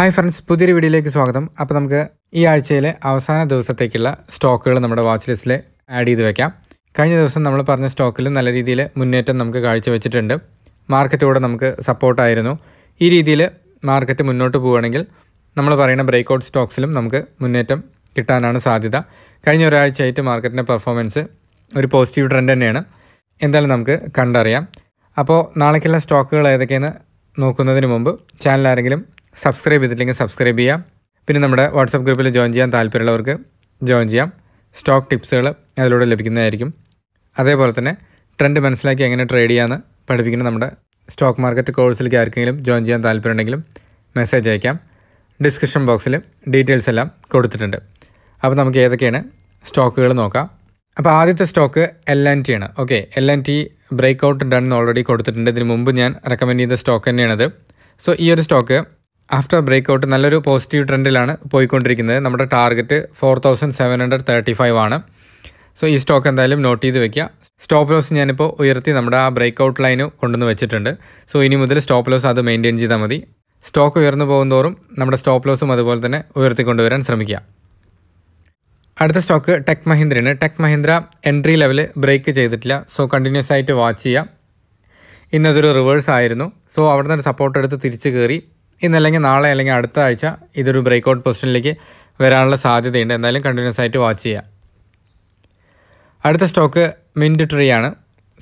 Hi friends പുതിയൊരു വീഡിയോയിലേക്ക് സ്വാഗതം. അപ്പോൾ നമുക്ക് ഈ ആഴ്ചയിലെ അവസാന ദിവസത്തേക്കുള്ള സ്റ്റോക്കുകൾ നമ്മുടെ വാച്ച് ലിസ്റ്റിൽ ആഡ് ചെയ്ത് വെക്കാം. കഴിഞ്ഞ ദിവസം നമ്മൾ പറഞ്ഞ സ്റ്റോക്കിൽ നല്ല രീതിയിൽ മുന്നേറ്റം നമുക്ക് കാഴ്ചവെച്ചിട്ടുണ്ട്. മാർക്കറ്റ് കൂടെ നമുക്ക് സപ്പോർട്ടായിരുന്നു ഈ രീതിയിൽ മാർക്കറ്റ് മുന്നോട്ട് പോവുകയാണെങ്കിൽ നമ്മൾ പറയുന്ന ബ്രേക്കൗട്ട് സ്റ്റോക്സിലും നമുക്ക് മുന്നേറ്റം കിട്ടാനാണ് സാധ്യത. കഴിഞ്ഞ ഒരാഴ്ചയായിട്ട് മാർക്കറ്റിന്റെ പെർഫോമൻസ് ഒരു പോസിറ്റീവ് ട്രെൻഡ് തന്നെയാണ്. എന്തായാലും നമുക്ക് കണ്ടറിയാം. അപ്പോൾ നാളേക്കുള്ള സ്റ്റോക്കുകൾ ഏതൊക്കെയെന്ന് നോക്കുന്നതിന് മുമ്പ് ചാനൽ ആരെങ്കിലും സബ്സ്ക്രൈബ് ചെയ്തിട്ടില്ലെങ്കിൽ സബ്സ്ക്രൈബ് ചെയ്യാം. പിന്നെ നമ്മുടെ വാട്സപ്പ് ഗ്രൂപ്പിൽ ജോയിൻ ചെയ്യാൻ താല്പര്യമുള്ളവർക്ക് ജോയിൻ ചെയ്യാം. സ്റ്റോക്ക് ടിപ്സുകൾ അതിലൂടെ ലഭിക്കുന്നതായിരിക്കും. അതേപോലെ തന്നെ ട്രെൻഡ് മനസ്സിലാക്കി എങ്ങനെ ട്രേഡ് ചെയ്യാമെന്ന് പഠിപ്പിക്കുന്ന നമ്മുടെ സ്റ്റോക്ക് മാർക്കറ്റ് കോഴ്സിലേക്ക് ആർക്കെങ്കിലും ജോയിൻ ചെയ്യാൻ താല്പര്യമുണ്ടെങ്കിലും മെസ്സേജ് അയക്കാം. ഡിസ്ക്രിപ്ഷൻ ബോക്സിൽ ഡീറ്റെയിൽസ് എല്ലാം കൊടുത്തിട്ടുണ്ട്. അപ്പോൾ നമുക്ക് ഏതൊക്കെയാണ് സ്റ്റോക്കുകൾ നോക്കാം. അപ്പോൾ ആദ്യത്തെ സ്റ്റോക്ക് എൽ എൻ ടി ആണ്. Okay L N T break out done already കൊടുത്തിട്ടുണ്ട്. ഇതിന് മുമ്പ് ഞാൻ റെക്കമെൻഡ് ചെയ്ത സ്റ്റോക്ക് തന്നെയാണത്. സോ ഈ ഒരു സ്റ്റോക്ക് ആഫ്റ്റർ ബ്രേക്ക് ഔട്ട് നല്ലൊരു പോസിറ്റീവ് ട്രെൻഡിലാണ് പോയിക്കൊണ്ടിരിക്കുന്നത്. നമ്മുടെ target four thousand seven hundred thirty five ആണ്. സോ ഈ സ്റ്റോക്ക് എന്തായാലും നോട്ട് ചെയ്ത് വെക്കുക. സ്റ്റോപ്പ് ലോസ് ഞാനിപ്പോൾ ഉയർത്തി നമ്മുടെ ആ ബ്രേക്ക് ഔട്ട് ലൈന് കൊണ്ടുവന്ന് വെച്ചിട്ടുണ്ട്. സോ ഇനി മുതൽ സ്റ്റോപ്പ് ലോസ് അത് മെയിന്റെയിൻ ചെയ്താൽ മതി. സ്റ്റോക്ക് ഉയർന്നു പോകുന്നതോറും നമ്മുടെ സ്റ്റോപ്പ് ലോസും അതുപോലെ തന്നെ ഉയർത്തിക്കൊണ്ടുവരാൻ ശ്രമിക്കുക. അടുത്ത stock tech മഹീന്ദ്രയാണ് tech Mahindra entry level break ചെയ്തിട്ടില്ല. സോ കണ്ടിന്യൂസ് ആയിട്ട് വാച്ച് ചെയ്യാം ഇന്നതൊരു റിവേഴ്സ് ആയിരുന്നു. സോ അവിടെ നിന്ന് സപ്പോർട്ട് എടുത്ത് തിരിച്ച് കയറി ഇന്നല്ലെങ്കിൽ നാളെ അല്ലെങ്കിൽ അടുത്ത ആഴ്ച ഇതൊരു ബ്രേക്ക് ഔട്ട് പൊസിഷനിലേക്ക് വരാനുള്ള സാധ്യതയുണ്ട്. എന്തായാലും കണ്ടിന്യൂസ് ആയിട്ട് വാച്ച് ചെയ്യുക അടുത്ത സ്റ്റോക്ക് മിന്റ് ട്രീ ആണ്.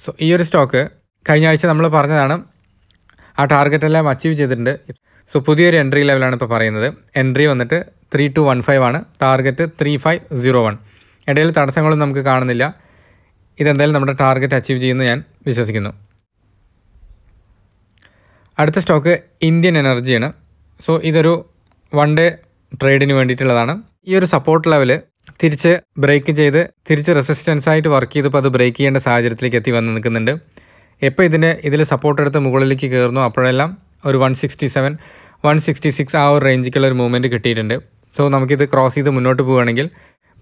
സോ ഈ ഒരു സ്റ്റോക്ക് കഴിഞ്ഞ ആഴ്ച നമ്മൾ പറഞ്ഞതാണ് ആ ടാർഗറ്റ് എല്ലാം അച്ചീവ് ചെയ്തിട്ടുണ്ട്. സോ പുതിയൊരു എൻട്രി ലെവലാണ് ഇപ്പോൾ പറയുന്നത്. എൻട്രി വന്നിട്ട് ത്രീ ടു വൺ ഫൈവ് ആണ്. Target three five zero one ഇടയിൽ തടസ്സങ്ങളൊന്നും നമുക്ക് കാണുന്നില്ല. ഇതെന്തായാലും നമ്മുടെ ടാർഗറ്റ് അച്ചീവ് ചെയ്യുമെന്ന് ഞാൻ വിശ്വസിക്കുന്നു. അടുത്ത സ്റ്റോക്ക് ഇന്ത്യൻ എനർജിയാണ്. സോ ഇതൊരു വൺ ഡേ ട്രേഡിന് വേണ്ടിയിട്ടുള്ളതാണ്. ഈ ഒരു സപ്പോർട്ട് ലെവൽ തിരിച്ച് ബ്രേക്ക് ചെയ്ത് തിരിച്ച് റെസിസ്റ്റൻസ് ആയിട്ട് വർക്ക് ചെയ്തപ്പോൾ അത് ബ്രേക്ക് ചെയ്യേണ്ട സാഹചര്യത്തിലേക്ക് എത്തി വന്ന് നിൽക്കുന്നുണ്ട്. എപ്പോൾ ഇതിന് ഇതിൽ സപ്പോർട്ട് എടുത്ത് മുകളിലേക്ക് കയറുന്നു അപ്പോഴെല്ലാം ഒരു one sixty seven one sixty six ആ ഒരു റേഞ്ചിക്കുള്ള ഒരു മൂവ്മെന്റ് കിട്ടിയിട്ടുണ്ട്. സോ നമുക്കിത് ക്രോസ് ചെയ്ത് മുന്നോട്ട് പോവുകയാണെങ്കിൽ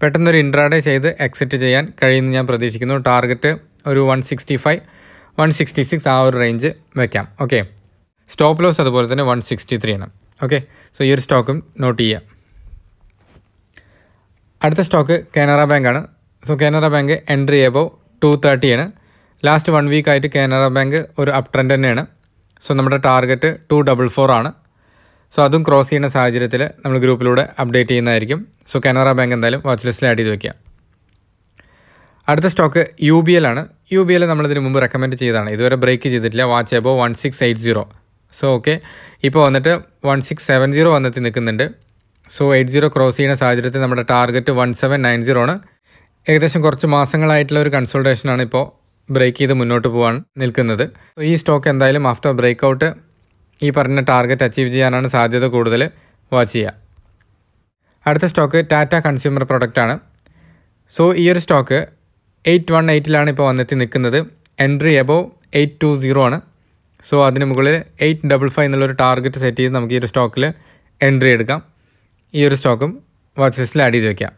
പെട്ടെന്നൊരു ഇൻട്രാഡേ ചെയ്ത് എക്സിറ്റ് ചെയ്യാൻ കഴിയുമെന്ന് ഞാൻ പ്രതീക്ഷിക്കുന്നു. ടാർഗറ്റ് ഒരു one sixty five one sixty six ആ ഒരു റേഞ്ച് വയ്ക്കാം ഓക്കെ സ്റ്റോപ്പ് ലോസ് അതുപോലെ തന്നെ വൺ സിക്സ്റ്റി ത്രീ ആണ്. ഓക്കെ സോ ഈ ഒരു സ്റ്റോക്കും നോട്ട് ചെയ്യാം. അടുത്ത സ്റ്റോക്ക് കാനറ ബാങ്കാണ് so Canara bank entry above two thirty ആണ്. ലാസ്റ്റ് വൺ വീക്ക് ആയിട്ട് കാനറ ബാങ്ക് ഒരു അപ് ട്രെൻഡ് തന്നെയാണ്. സോ നമ്മുടെ ടാർഗറ്റ് ടു ഡബിൾ ഫോർ ആണ്. സോ അതും ക്രോസ് ചെയ്യുന്ന സാഹചര്യത്തിൽ നമ്മൾ ഗ്രൂപ്പിലൂടെ അപ്ഡേറ്റ് ചെയ്യുന്നതായിരിക്കും. സോ കാനറ ബാങ്ക് എന്തായാലും വാച്ച് ലിസ്റ്റിൽ ആഡ് ചെയ്ത് വയ്ക്കുക അടുത്ത സ്റ്റോക്ക് യു ബി എൽ ആണ്. യു ബി എൽ നമ്മളിതിന് മുമ്പ് റെക്കമെൻഡ് ചെയ്തതാണ്. ഇതുവരെ ബ്രേക്ക് ചെയ്തിട്ടില്ല. Watch above one six eight zero so okay ഇപ്പോൾ വന്നിട്ട് വൺ സിക്സ് സെവൻ സീറോ വന്നെത്തി നിൽക്കുന്നുണ്ട്. സോ എയ്റ്റ് സീറോ ക്രോസ് ചെയ്യുന്ന സാഹചര്യത്തിൽ നമ്മുടെ target one seven nine zero ആണ്. ഏകദേശം കുറച്ച് മാസങ്ങളായിട്ടുള്ള ഒരു കൺസൾട്ടേഷനാണ് ഇപ്പോൾ ബ്രേക്ക് ചെയ്ത് മുന്നോട്ട് പോകാൻ നിൽക്കുന്നത്. ഈ സ്റ്റോക്ക് എന്തായാലും ആഫ്റ്റർ ബ്രേക്ക് ഔട്ട് ഈ പറഞ്ഞ ടാർഗറ്റ് അച്ചീവ് ചെയ്യാനാണ് സാധ്യത കൂടുതൽ. വാച്ച് ചെയ്യുക. അടുത്ത സ്റ്റോക്ക് ടാറ്റ കൺസ്യൂമർ പ്രൊഡക്റ്റ് ആണ്. സോ ഈ ഒരു സ്റ്റോക്ക് എയ്റ്റ് വൺ എയ്റ്റിലാണ് ഇപ്പോൾ വന്നെത്തി നിൽക്കുന്നത്. Entry above eight two zero ആണ്. സോ അതിന് മുകളിൽ എയ്റ്റ് ഡബിൾ ഫൈവ് എന്നുള്ളൊരു ടാർഗറ്റ് സെറ്റ് ചെയ്ത് നമുക്ക് ഈ ഒരു സ്റ്റോക്കിൽ എൻട്രി എടുക്കാം. ഈ ഒരു സ്റ്റോക്കും വാച്ച് ലിസ്റ്റിൽ ആഡ് ചെയ്ത് വയ്ക്കാം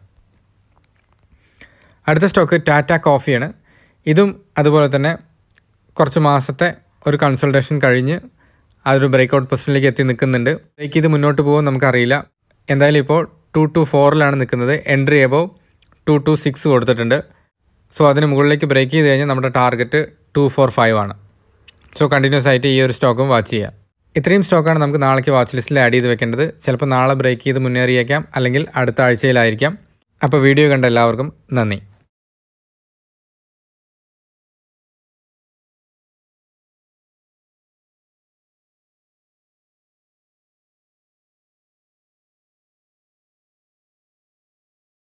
അടുത്ത സ്റ്റോക്ക് ടാറ്റ കോഫിയാണ് ഇതും അതുപോലെ തന്നെ കുറച്ച് മാസത്തെ ഒരു കൺസൾട്ടേഷൻ കഴിഞ്ഞ് അതൊരു ബ്രേക്ക് ഔട്ട് പൊസിഷനിലേക്ക് എത്തി നിൽക്കുന്നുണ്ട്. ബ്രേക്ക് ചെയ്ത് മുന്നോട്ട് പോകുമോ നമുക്കറിയില്ല. എന്തായാലും ഇപ്പോൾ ടു ടു ഫോറിലാണ് നിൽക്കുന്നത്. Entry above two two six കൊടുത്തിട്ടുണ്ട്. സോ അതിന് മുകളിലേക്ക് ബ്രേക്ക് ചെയ്ത് കഴിഞ്ഞാൽ നമ്മുടെ ടാർഗറ്റ് ടു ഫോർ ഫൈവ് ആണ്. സോ കണ്ടിന്യൂസ് ആയിട്ട് ഈ ഒരു സ്റ്റോക്കും വാച്ച് ചെയ്യാം. ഇത്രയും സ്റ്റോക്കാണ് നമുക്ക് നാളേക്ക് വാച്ച് ലിസ്റ്റിൽ ആഡ് ചെയ്ത് വെക്കേണ്ടത്. ചിലപ്പോൾ നാളെ ബ്രേക്ക് ചെയ്ത് മുന്നേറിയേക്കാം അല്ലെങ്കിൽ അടുത്ത ആഴ്ചയിലായിരിക്കാം. അപ്പോൾ വീഡിയോ കണ്ട എല്ലാവർക്കും നന്ദി.